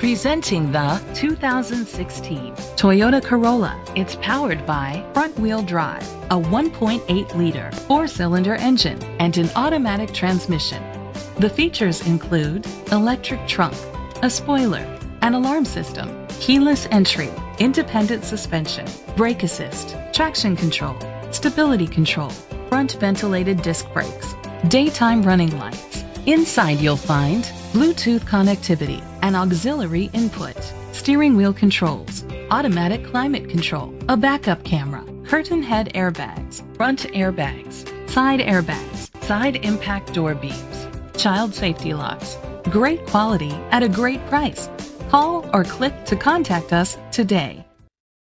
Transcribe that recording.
Presenting the 2016 Toyota Corolla. It's powered by front-wheel drive, a 1.8-liter four-cylinder engine, and an automatic transmission. The features include electric trunk, a spoiler, an alarm system, keyless entry, independent suspension, brake assist, traction control, stability control, front ventilated disc brakes, daytime running lights. Inside you'll find Bluetooth connectivity, an auxiliary input, steering wheel controls, automatic climate control, a backup camera, curtain head airbags, front airbags, side airbags, side impact door beams, child safety locks. Great quality at a great price. Call or click to contact us today.